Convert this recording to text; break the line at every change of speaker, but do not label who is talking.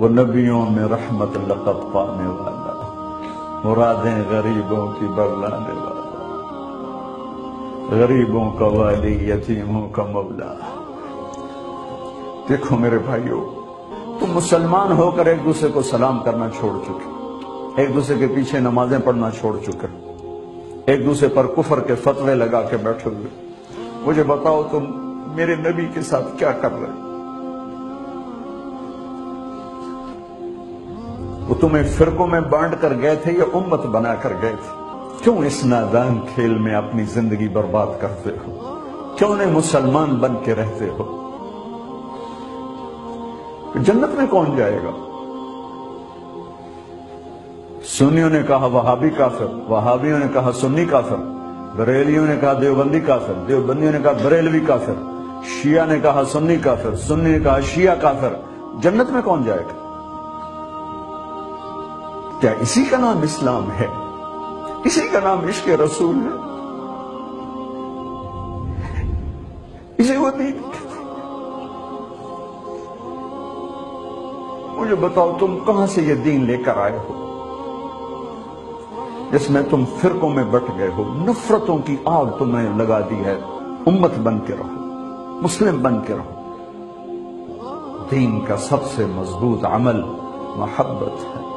وہ نبیوں میں رحمت لقب پانے والا، مرادیں غریبوں کی برلانے والا، غریبوں کا والی، یتیموں کا مولا۔ دیکھو میرے بھائیوں تم مسلمان ہو کر ایک دوسرے کو سلام کرنا چھوڑ چکے، ایک دوسرے کے پیچھے نمازیں پڑھنا چھوڑ چکے، ایک دوسرے پر کفر کے فتوے لگا کے بیٹھے ہوئے۔ مجھے بتاؤ تم میرے نبی کے ساتھ کیا کر رہے وہ تمہیں فرقوں میں بانٹ کر گئے تھے یا امت بنا کر گئے تھے؟ کیوں اس نادان کھیل میں اپنی زندگی برباد کرتے ہو؟ کیوں نہیں مسلمان بن کے رہتے ہو؟ جنت میں کون جائے گا؟ سنیوں نے کہا وہابی کافر، وہابیوں نے کہا سنی کافر، بریلیوں نے کہا دیوبندی کافر، دیوبندیوں نے کہا بریلوی کافر، شیعہ نے کہا سنی کافر، سنی نے کہا شیعہ کافر۔ جنت میں کون جائے گا؟ کیا اسی کا نام اسلام ہے؟ اسی کا نام عشق رسول ہے؟ اسے وہ دین مجھے بتاؤ تم کہاں سے یہ دین لے کر آئے ہو؟ جس میں تم فرقوں میں بٹ گئے ہو، نفرتوں کی آگ تمہیں لگا دی ہے۔ امت بن کے رہو، مسلم بن کے رہو۔ دین کا سب سے مضبوط عمل محبت ہے۔